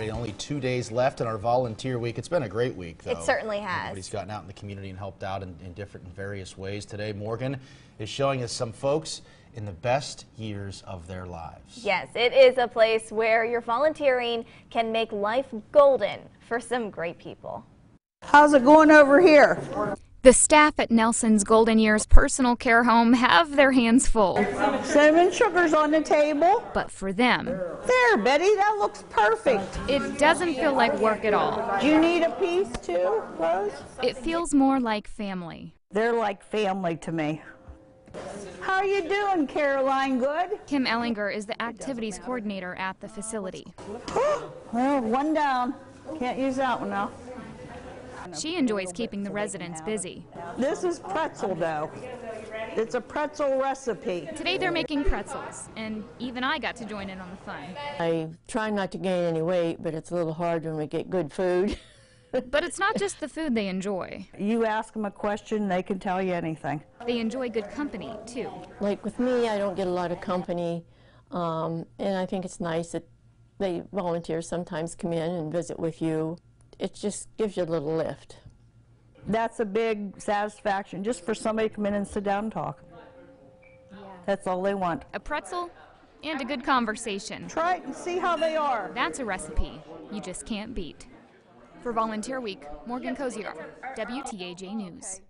Friday. Only two days left in our volunteer week. It's been a great week, though. It certainly has. Everybody's gotten out in the community and helped out in, in different and various ways. Today, Morgan is showing us some folks in the best years of their lives. Yes, it is a place where your volunteering can make life golden for some great people. How's it going over here? The staff at Nelson's Golden Years Personal Care Home have their hands full. Cinnamon sugar's on the table. But for them, There, Betty, that looks perfect. it doesn't feel like work at all. Do you need a piece too, Rose? It feels more like family. They're like family to me. How are you doing, Caroline? Good? Kim Ellinger is the activities coordinator at the facility. Well, one down. Can't use that one now. She enjoys keeping the residents busy. This is pretzel dough. It's a pretzel recipe. Today they're making pretzels, and even I got to join in on the fun. I try not to gain any weight, but it's a little hard when we get good food. But it's not just the food they enjoy. You ask them a question, they can tell you anything. They enjoy good company, too. like with me, I don't get a lot of company, um, and I think it's nice that they volunteers sometimes come in and visit with you. It just gives you a little lift. That's a big satisfaction just for somebody to come in and sit down and talk. That's all they want. A pretzel and a good conversation. Try it and see how they are. That's a recipe you just can't beat. For Volunteer Week, Morgan Cozier, WTAJ News. That's